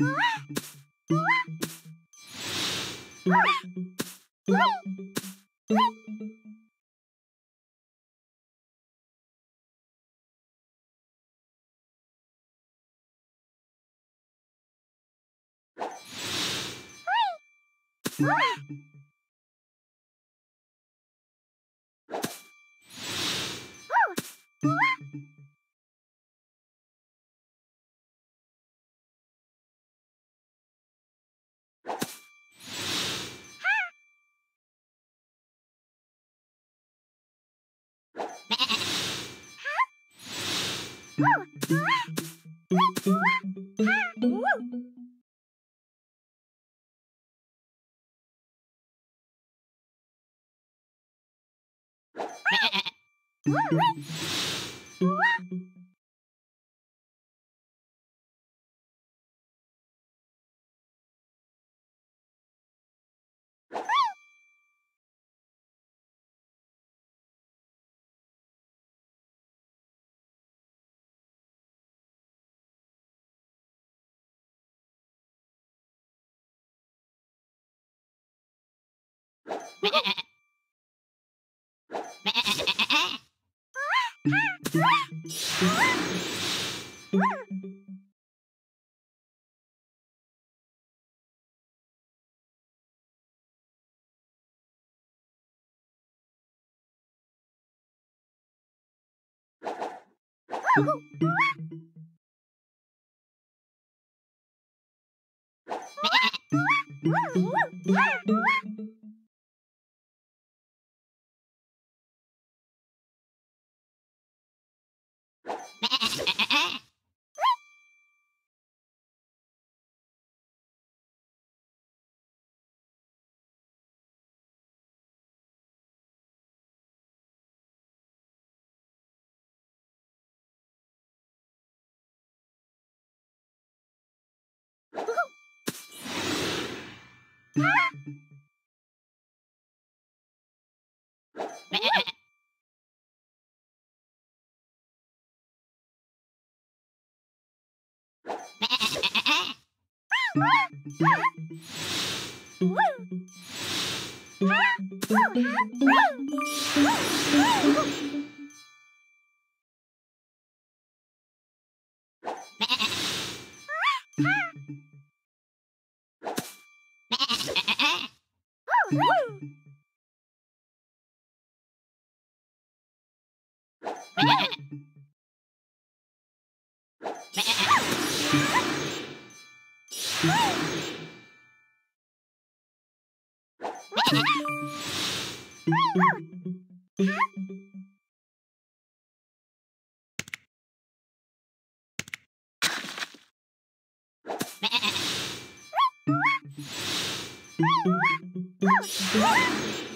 What? What? Woo! Ha! Huh? Oh, shit.